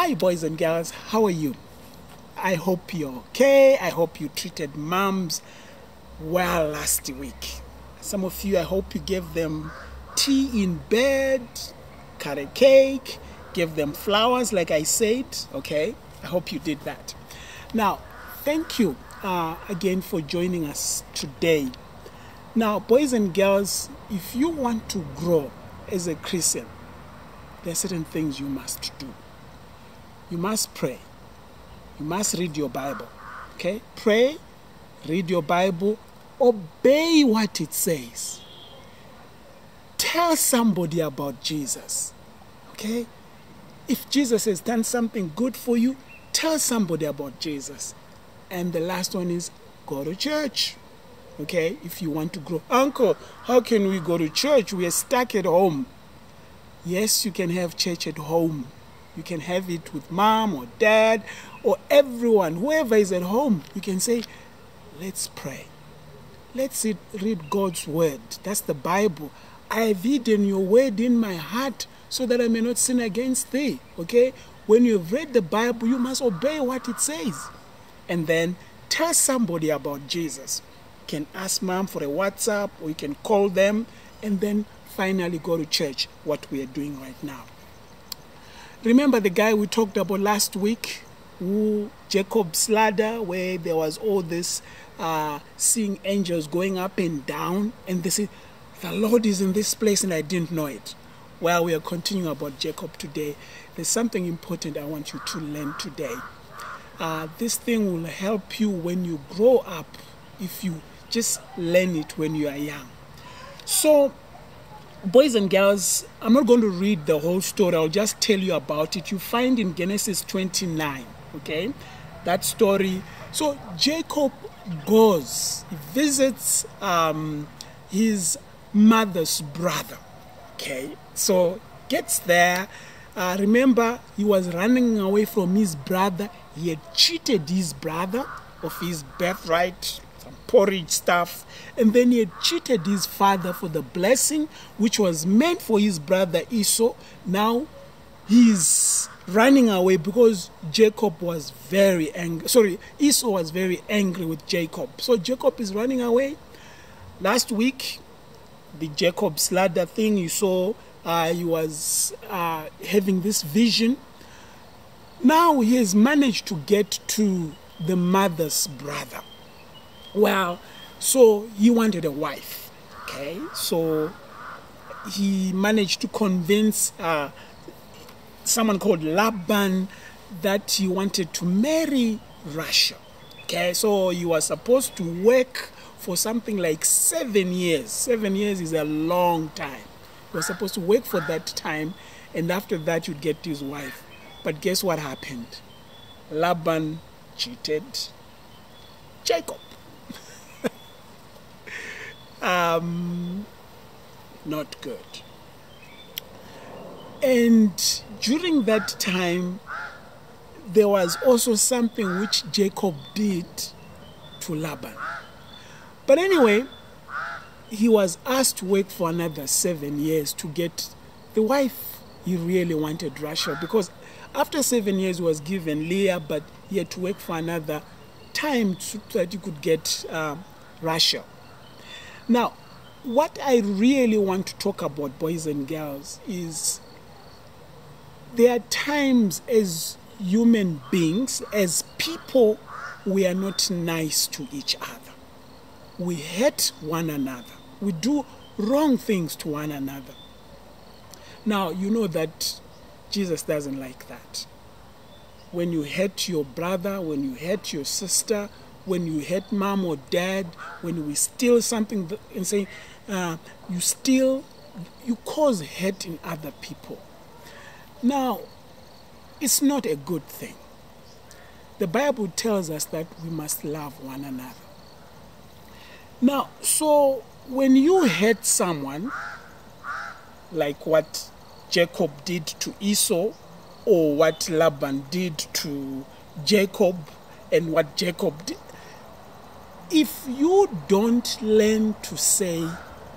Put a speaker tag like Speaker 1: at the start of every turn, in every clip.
Speaker 1: Hi, boys and girls. How are you? I hope you're okay. I hope you treated moms well last week. Some of you, I hope you gave them tea in bed, cut a cake, gave them flowers, like I said. Okay? I hope you did that. Now, thank you uh, again for joining us today. Now, boys and girls, if you want to grow as a Christian, there are certain things you must do. You must pray. You must read your Bible. Okay? Pray, read your Bible, obey what it says. Tell somebody about Jesus. Okay? If Jesus has done something good for you, tell somebody about Jesus. And the last one is go to church. Okay? If you want to grow. Uncle, how can we go to church? We are stuck at home. Yes, you can have church at home. You can have it with mom or dad or everyone, whoever is at home. You can say, let's pray. Let's read God's word. That's the Bible. I have hidden your word in my heart so that I may not sin against thee. Okay? When you've read the Bible, you must obey what it says. And then tell somebody about Jesus. You can ask mom for a WhatsApp or you can call them and then finally go to church, what we are doing right now. Remember the guy we talked about last week, who Jacob's ladder, where there was all this uh, seeing angels going up and down, and they said, The Lord is in this place, and I didn't know it. Well, we are continuing about Jacob today. There's something important I want you to learn today. Uh, this thing will help you when you grow up if you just learn it when you are young. So, boys and girls, I'm not going to read the whole story, I'll just tell you about it. You find in Genesis 29, okay? That story. So, Jacob goes, he visits um, his mother's brother, okay? So, gets there. Uh, remember, he was running away from his brother. He had cheated his brother of his birthright, some porridge stuff. And then he had cheated his father for the blessing which was meant for his brother Esau. Now he's running away because Jacob was very angry. Sorry, Esau was very angry with Jacob. So Jacob is running away. Last week, the Jacob's ladder thing you saw, uh, he was uh, having this vision. Now he has managed to get to the mother's brother. Well, so he wanted a wife. Okay, so he managed to convince uh, someone called Laban that he wanted to marry Rachel. Okay, so you was supposed to work for something like seven years. Seven years is a long time. You was supposed to work for that time, and after that, you'd get his wife. But guess what happened? Laban cheated Jacob. Um, not good. And during that time, there was also something which Jacob did to Laban. But anyway, he was asked to work for another seven years to get the wife he really wanted, Rachel, because after seven years he was given Leah, but he had to work for another time so that he could get uh, Rachel. Now, what I really want to talk about, boys and girls, is there are times as human beings, as people, we are not nice to each other. We hate one another. We do wrong things to one another. Now, you know that Jesus doesn't like that. When you hate your brother, when you hate your sister, when you hate mom or dad, when we steal something and say, uh, you steal, you cause hate in other people. Now, it's not a good thing. The Bible tells us that we must love one another. Now, so when you hate someone, like what Jacob did to Esau, or what Laban did to Jacob, and what Jacob did, if you don't learn to say,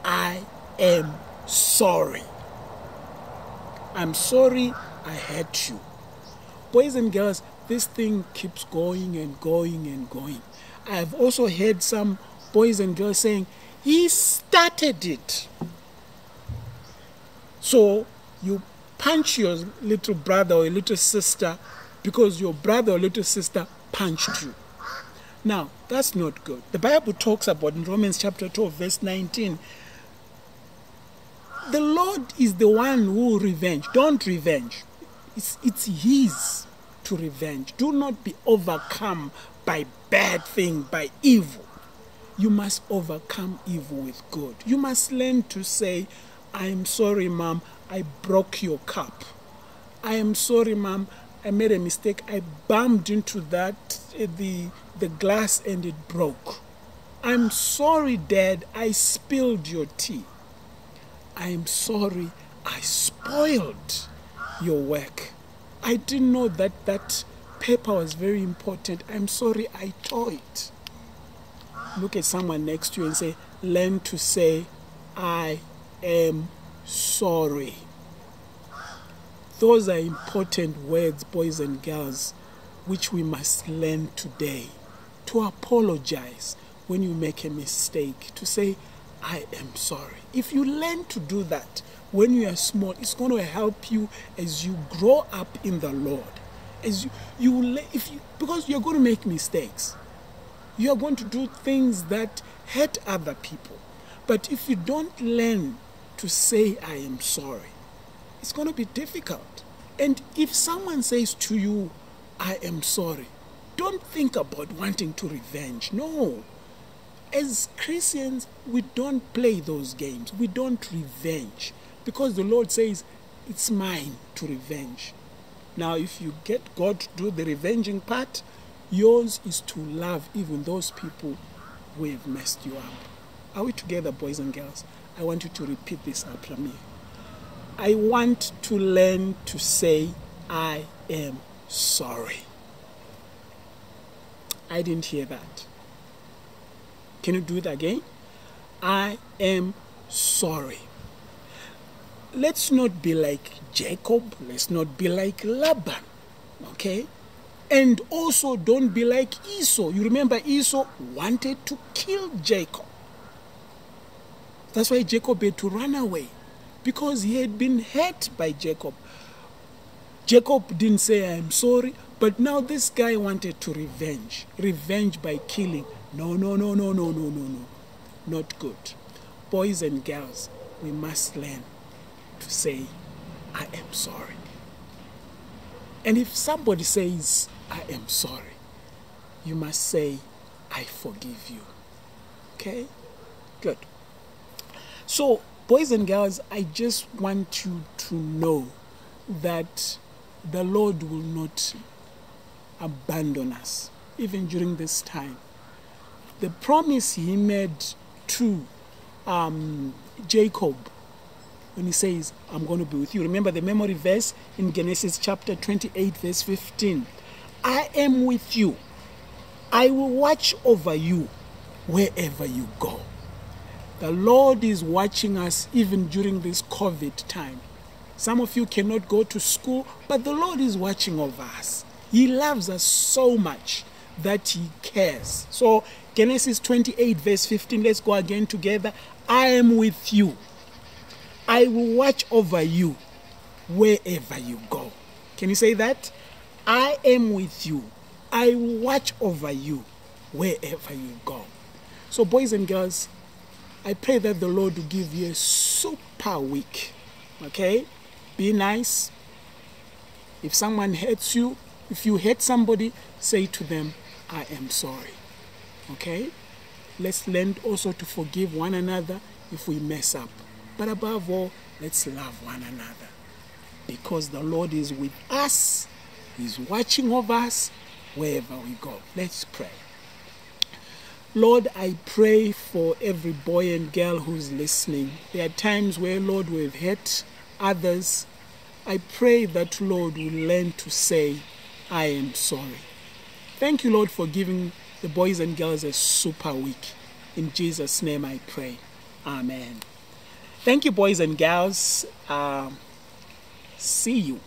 Speaker 1: I am sorry, I'm sorry I hurt you. boys and girls, this thing keeps going and going and going. I've also heard some boys and girls saying, he started it. So you punch your little brother or little sister because your brother or little sister punched you. Now, that's not good. The Bible talks about in Romans chapter 12, verse 19. The Lord is the one who revenge. Don't revenge. It's, it's His to revenge. Do not be overcome by bad thing, by evil. You must overcome evil with good. You must learn to say, I'm sorry, mom, I broke your cup. I am sorry, mom, I made a mistake. I bumped into that Eh, the the glass and it broke. I'm sorry, Dad, I spilled your tea. I'm sorry, I spoiled your work. I didn't know that that paper was very important. I'm sorry, I tore it. Look at someone next to you and say, Learn to say, I am sorry. Those are important words, boys and girls, which we must learn today. To apologize when you make a mistake, to say, I am sorry. If you learn to do that when you are small, it's going to help you as you grow up in the Lord. As you, you if you, because you're going to make mistakes. You are going to do things that hurt other people. But if you don't learn to say, I am sorry, it's going to be difficult. And if someone says to you, I am sorry, don't think about wanting to revenge. No. As Christians, we don't play those games. We don't revenge because the Lord says, It's mine to revenge. Now, if you get God to do the revenging part, yours is to love even those people who have messed you up. Are we together, boys and girls? I want you to repeat this after me. I want to learn to say, I am sorry. I didn't hear that. Can you do it again? I am sorry. Let's not be like Jacob. Let's not be like Laban. Okay? And also don't be like Esau. You remember Esau wanted to kill Jacob. That's why Jacob had to run away because he had been hurt by Jacob. Jacob didn't say, I'm sorry, but now this guy wanted to revenge. Revenge by killing. No, no, no, no, no, no, no, no. Not good. Boys and girls, we must learn to say, I am sorry. And if somebody says, I am sorry, you must say, I forgive you. Okay? Good. So, boys and girls, I just want you to know that the Lord will not abandon us, even during this time. The promise He made to um, Jacob when He says, I'm going to be with you. Remember the memory verse in Genesis chapter 28, verse 15. I am with you. I will watch over you wherever you go. The Lord is watching us even during this COVID time. Some of you cannot go to school, but the Lord is watching over us. He loves us so much that He cares. So, Genesis 28, verse 15, let's go again together. I am with you. I will watch over you wherever you go. Can you say that? I am with you. I will watch over you wherever you go. So, boys and girls, I pray that the Lord will give you a super week. Okay? Be nice. If someone hurts you, if you hurt somebody, say to them, I am sorry. Okay? Let's learn also to forgive one another if we mess up. But above all, let's love one another. Because the Lord is with us, He's watching over us wherever we go. Let's pray. Lord, I pray for every boy and girl who's listening. There are times where, Lord, we've hurt others. I pray that, Lord, will learn to say, I am sorry. Thank you, Lord, for giving the boys and girls a super week. In Jesus' name I pray. Amen. Thank you, boys and girls. Uh, see you.